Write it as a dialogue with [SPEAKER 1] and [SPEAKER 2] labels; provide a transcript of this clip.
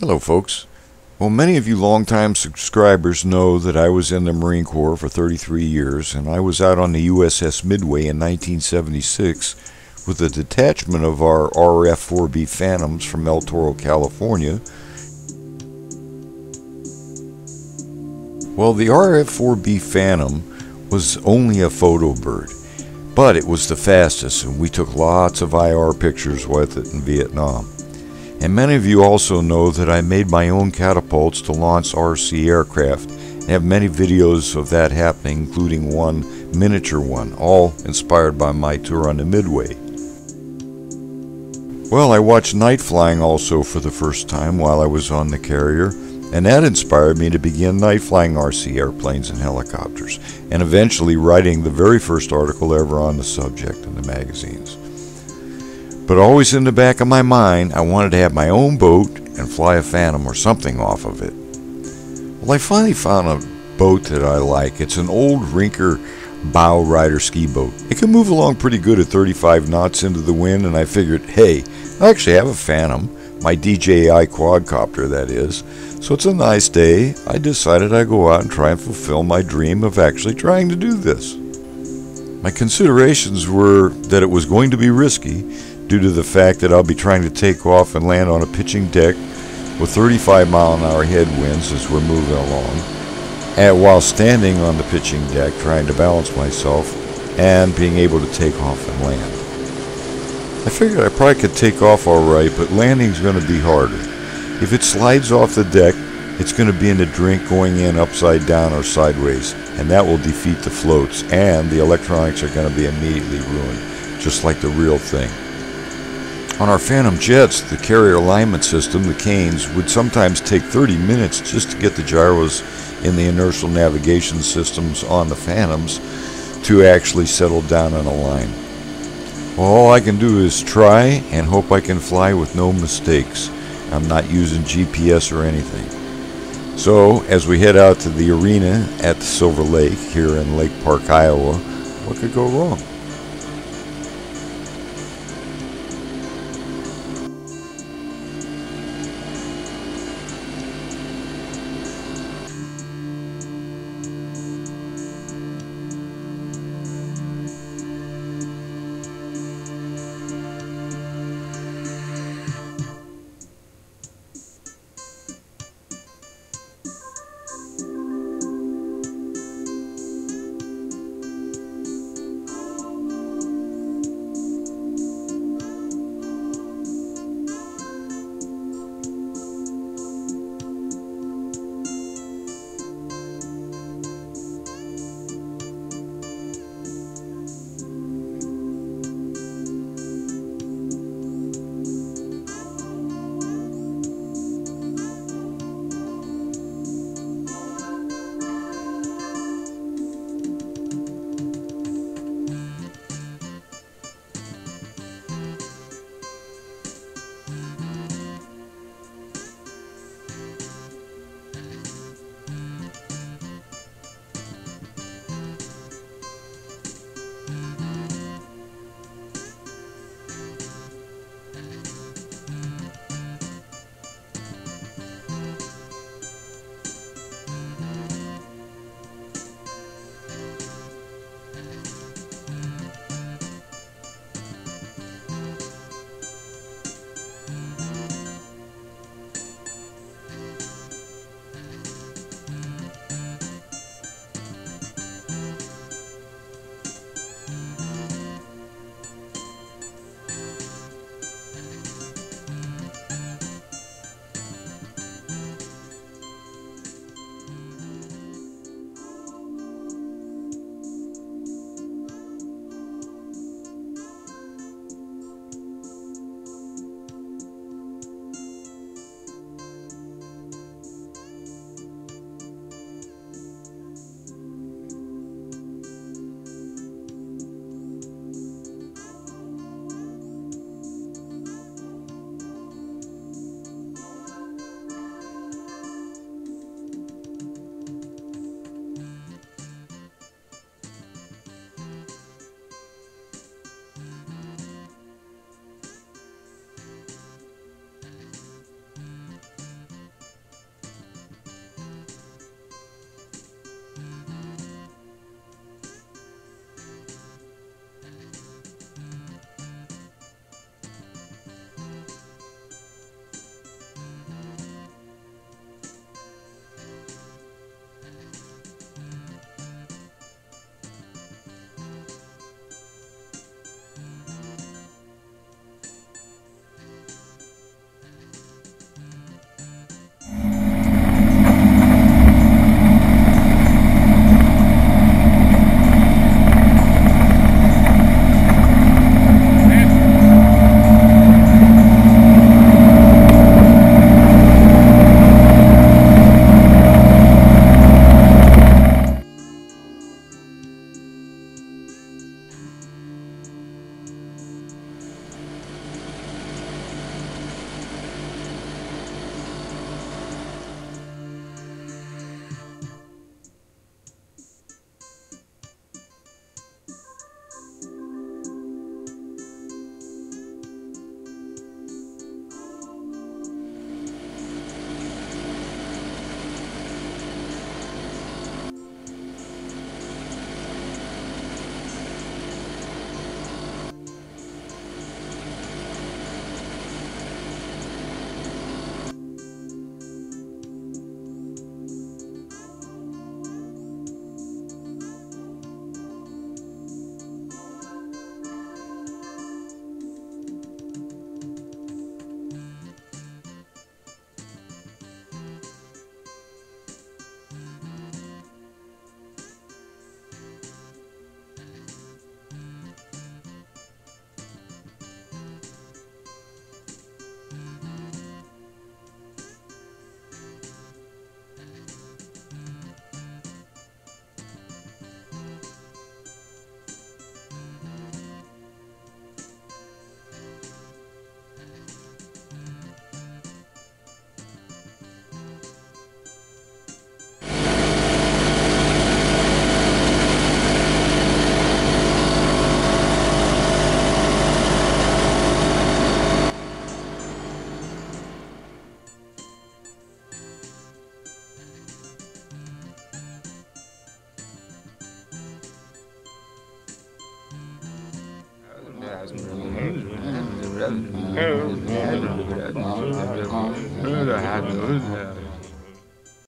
[SPEAKER 1] Hello, folks. Well, many of you longtime subscribers know that I was in the Marine Corps for 33 years, and I was out on the USS Midway in 1976 with a detachment of our RF-4B Phantoms from El Toro, California. Well, the RF-4B Phantom was only a photo bird, but it was the fastest, and we took lots of IR pictures with it in Vietnam. And many of you also know that I made my own catapults to launch RC aircraft and have many videos of that happening, including one miniature one, all inspired by my tour on the Midway. Well, I watched night flying also for the first time while I was on the carrier, and that inspired me to begin night flying RC airplanes and helicopters, and eventually writing the very first article ever on the subject in the magazines. But always in the back of my mind, I wanted to have my own boat and fly a Phantom or something off of it. Well, I finally found a boat that I like. It's an old Rinker bow rider ski boat. It can move along pretty good at 35 knots into the wind, and I figured, hey, I actually have a Phantom, my DJI quadcopter, that is. So it's a nice day. I decided I'd go out and try and fulfill my dream of actually trying to do this. My considerations were that it was going to be risky, due to the fact that I'll be trying to take off and land on a pitching deck with 35 mile an hour headwinds as we're moving along, and while standing on the pitching deck trying to balance myself and being able to take off and land. I figured I probably could take off alright, but landing's going to be harder. If it slides off the deck, it's going to be in the drink going in upside down or sideways, and that will defeat the floats, and the electronics are going to be immediately ruined, just like the real thing. On our Phantom jets, the carrier alignment system, the CAINS, would sometimes take 30 minutes just to get the gyros in the inertial navigation systems on the Phantoms to actually settle down and align. Well, all I can do is try and hope I can fly with no mistakes. I'm not using GPS or anything. So, as we head out to the arena at Silver Lake here in Lake Park, Iowa, what could go wrong?
[SPEAKER 2] Yeah.